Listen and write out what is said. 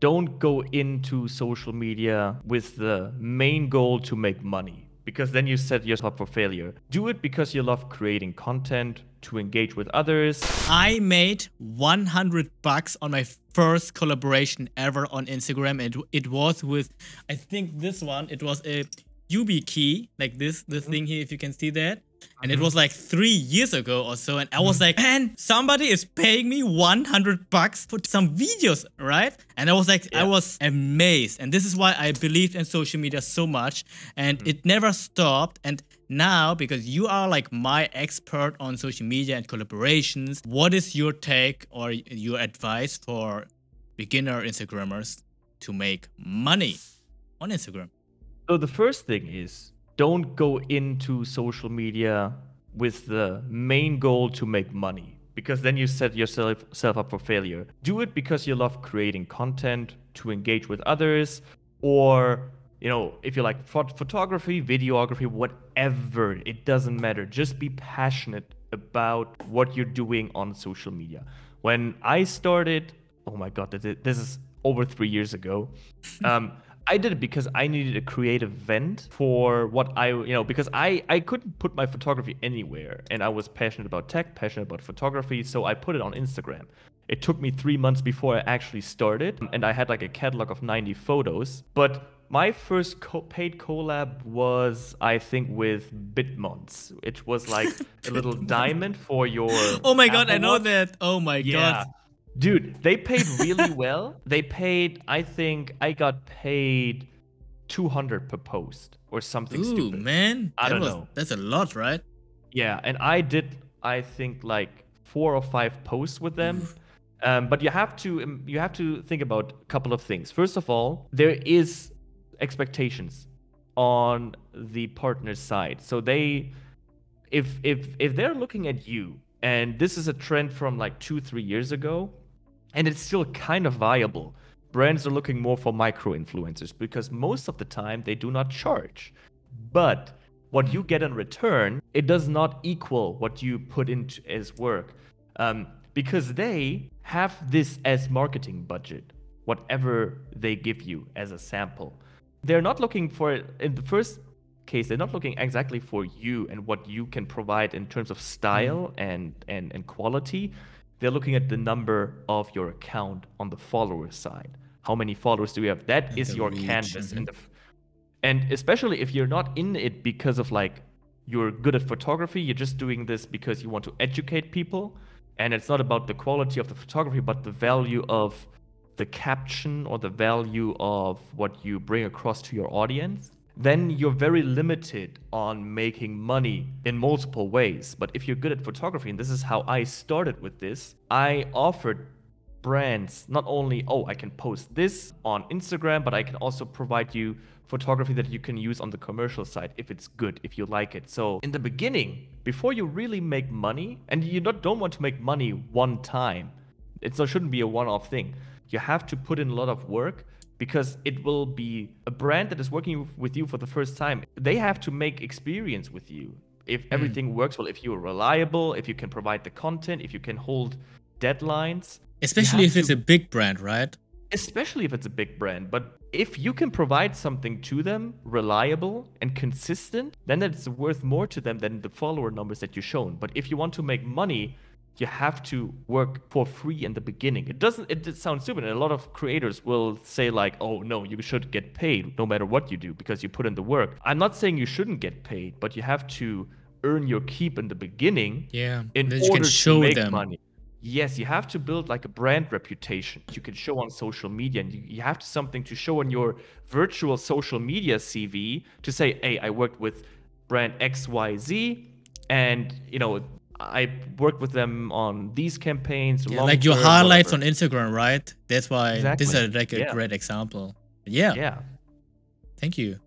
don't go into social media with the main goal to make money because then you set yourself up for failure. Do it because you love creating content to engage with others. I made 100 bucks on my first collaboration ever on Instagram. It, it was with, I think this one, it was a YubiKey, like this, this mm -hmm. thing here, if you can see that. And it was like three years ago or so. And I was like, man, somebody is paying me 100 bucks for some videos, right? And I was like, yeah. I was amazed. And this is why I believed in social media so much. And mm-hmm. it never stopped. And now, because you are like my expert on social media and collaborations, what is your take or your advice for beginner Instagrammers to make money on Instagram? So the first thing is don't go into social media with the main goal to make money because then you set yourself self up for failure. Do it because you love creating content to engage with others or you know, if you like phot- photography, videography, whatever, it doesn't matter. Just be passionate about what you're doing on social media. When I started, oh my god, this is over 3 years ago. Um, I did it because I needed a creative vent for what I, you know, because I, I couldn't put my photography anywhere. And I was passionate about tech, passionate about photography. So I put it on Instagram. It took me three months before I actually started. And I had like a catalog of 90 photos. But my first co- paid collab was, I think, with Bitmonts. It was like a little diamond for your. Oh my God, I know watch. that. Oh my yeah. God. Dude, they paid really well. They paid, I think I got paid 200 per post or something Ooh, stupid. man. I don't was, know. That's a lot, right? Yeah, and I did, I think, like four or five posts with them. Um, but you have to um, you have to think about a couple of things. First of all, there is expectations on the partner's side. So they if if if they're looking at you and this is a trend from like 2 3 years ago, and it's still kind of viable. Brands are looking more for micro influencers because most of the time they do not charge. But what you get in return, it does not equal what you put into as work. Um, because they have this as marketing budget, whatever they give you as a sample. They're not looking for, in the first case, they're not looking exactly for you and what you can provide in terms of style and, and, and quality they're looking at the number of your account on the follower side. How many followers do you have? That and is your reach, canvas. Mm-hmm. And, and especially if you're not in it because of like you're good at photography, you're just doing this because you want to educate people. And it's not about the quality of the photography, but the value of the caption or the value of what you bring across to your audience then you're very limited on making money in multiple ways. But if you're good at photography, and this is how I started with this, I offered brands not only, oh, I can post this on Instagram, but I can also provide you photography that you can use on the commercial side if it's good, if you like it. So in the beginning, before you really make money, and you not, don't want to make money one time, it shouldn't be a one off thing. You have to put in a lot of work because it will be a brand that is working with you for the first time. They have to make experience with you. If hmm. everything mm. works well, if you're reliable, if you can provide the content, if you can hold deadlines. Especially if to, it's a big brand, right? Especially if it's a big brand. But if you can provide something to them reliable and consistent, then it's worth more to them than the follower numbers that you've shown. But if you want to make money, you have to work for free in the beginning. It doesn't it, it sounds stupid. And a lot of creators will say like, "Oh, no, you should get paid no matter what you do because you put in the work." I'm not saying you shouldn't get paid, but you have to earn your keep in the beginning yeah, in order to make them. money. Yes, you have to build like a brand reputation you can show on social media and you, you have to something to show on your virtual social media CV to say, "Hey, I worked with brand XYZ and, you know, I worked with them on these campaigns. Yeah, like your highlights whatever. on Instagram, right? That's why exactly. this is like a yeah. great example. Yeah. Yeah. Thank you.